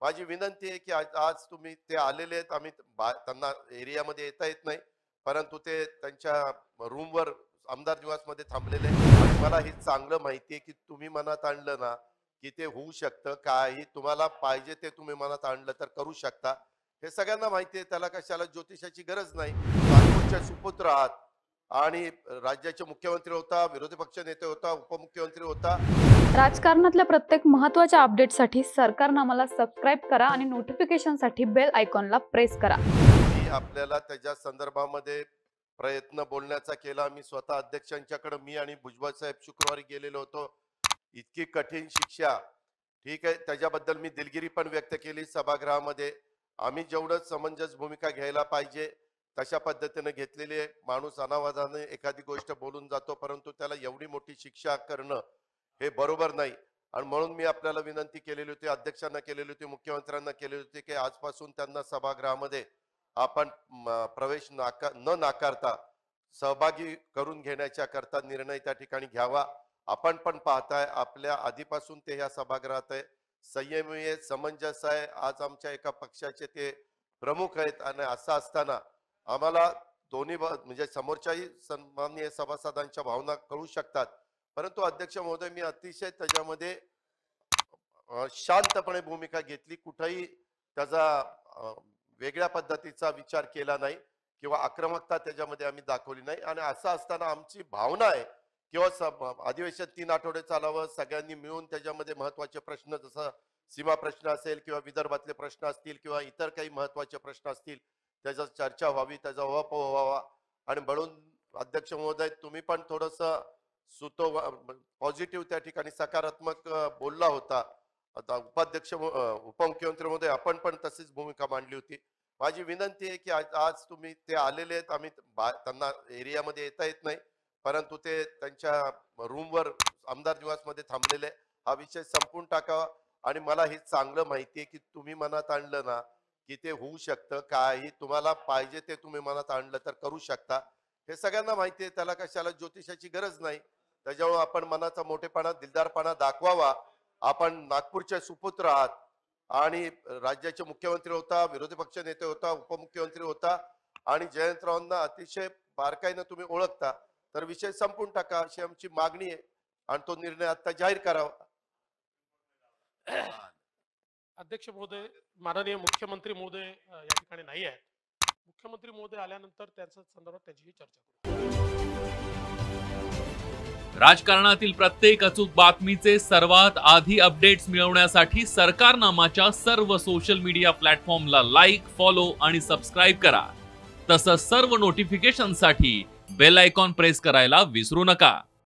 माझी विनंती आहे की आज आज तुम्ही ते आलेले आहेत. आम्ही बा- त्यांना एरियामध्ये येता येत नाही. परंतु ते त्यांच्या रूमवर आमदार निवासमध्ये थांबलेले आणि मला हे चांगलं माहिती आहे की तुम्ही मनात आणलं ना की ते होऊ शकतं. काही तुम्हाला पाहिजे ते तुम्ही मनात आणलं तर करू शकता. हे सगळ्यांना माहिती आहे. त्याला कशाला ज्योतिषाची गरज नाही. नागपूरचे सुपुत्र आहात. आणि राज्याचे मुख्यमंत्री होता विरोधी पक्ष नेते होता उपमुख्यमंत्री होता. राजकारणातल्या प्रत्येक महत्त्वाच्या अपडेटसाठी सरकारनामाला सबस्क्राईब करा आणि नोटिफिकेशनसाठी बेल आयकॉनला प्रेस करा. मी आपल्याला त्याच्या संदर्भामध्ये प्रयत्न बोलण्याचा केला. मी स्वतः अध्यक्षांच्याकडे मी आणि भुजबळ साहेब शुक्रवारी गेलेलो होतो. इतकी कठीण शिक्षा. ठीक आहे त्याच्याबद्दल मी दिलगिरी पण व्यक्त केली सभागृहामध्ये. आम्ही जेवढं समंजस भूमिका घ्यायला पाहिजे तशा पद्धतीने घेतलेली आहे. माणूस अनावाजाने एखादी गोष्ट बोलून जातो परंतु त्याला एवढी मोठी शिक्षा करणं हे बरोबर नाही. आणि म्हणून मी आपल्याला विनंती केलेली होती अध्यक्षांना केलेली होती मुख्यमंत्र्यांना केलेली होती की आजपासून त्यांना सभागृहामध्ये आपण प्रवेश नाका न नाकारता सहभागी करून घेण्याच्या करता निर्णय त्या ठिकाणी घ्यावा. आपण पण पाहताय आपल्या आधीपासून ते ह्या सभागृहात आहे. संयमी आहे समंजस आहे. आज आमच्या एका पक्षाचे ते प्रमुख आहेत. आणि असं असताना आम्हाला दोन्ही म्हणजे समोरच्याही सन्माननीय सभासदांच्या भावना कळू शकतात. परंतु अध्यक्ष महोदय मी अतिशय त्याच्यामध्ये शांतपणे भूमिका घेतली. कुठंही त्याचा वेगळ्या पद्धतीचा विचार केला नाही किंवा आक्रमकता त्याच्यामध्ये आम्ही दाखवली नाही. आणि असं असताना आमची भावना आहे किंवा अधिवेशन तीन आठवडे चालावं सगळ्यांनी मिळून त्याच्यामध्ये महत्त्वाचे प्रश्न जसं सीमा प्रश्न असेल किंवा विदर्भातले प्रश्न असतील किंवा इतर काही महत्त्वाचे प्रश्न असतील त्याचा चर्चा व्हावी त्याचा उहापोह व्हावा. आणि म्हणून अध्यक्ष महोदय तुम्ही पण थोडस सुतो पॉझिटिव्ह त्या ठिकाणी सकारात्मक बोलला होता. आता उपाध्यक्ष उपमुख्यमंत्री महोदय आपण पण तशीच भूमिका मांडली होती. माझी विनंती आहे की आज आज तुम्ही ते आलेले आहेत. आम्ही बा- त्यांना एरियामध्ये येता येत नाही. परंतु ते त्यांच्या रूमवर आमदार निवासमध्ये थांबलेले. हा विषय संपून टाकावा. आणि मला हे चांगलं माहिती आहे की तुम्ही मनात आणलं ना की ते होऊ शकतं काही तुम्हाला पाहिजे ते तुम्ही मनात आणलं तर करू शकता. हे सगळ्यांना माहिती आहे त्याला कशाला ज्योतिषाची गरज नाही. त्याच्यामुळे आपण मनाचा मोठेपणा दिलदारपणा दाखवावा. आपण नागपूरचे सुपुत्र आहात आणि राज्याचे मुख्यमंत्री होता विरोधी पक्ष नेते होता उपमुख्यमंत्री होता आणि जयंतरावांना अतिशय बारकाईनं तुम्ही ओळखता. तर विषय संपून टाका अशी आमची मागणी आहे आणि तो निर्णय आता जाहीर करावा. अध्यक्ष महोदय माननीय मुख्यमंत्री महोदय या ठिकाणी नाही आहेत. मुख्यमंत्री महोदय आल्यानंतर त्यांच्या संदर्भात त्यांचीही चर्चा करू. राजकारणातील प्रत्येक अचूक बातमीचे सर्वात आधी अपडेट्स मिळवण्यासाठी सरकारनामाच्या सर्व सोशल मीडिया प्लॅटफॉर्मला लाईक फॉलो आणि सबस्क्राईब करा. तसंच सर्व नोटिफिकेशनसाठी बेल आयकॉन प्रेस करायला विसरू नका.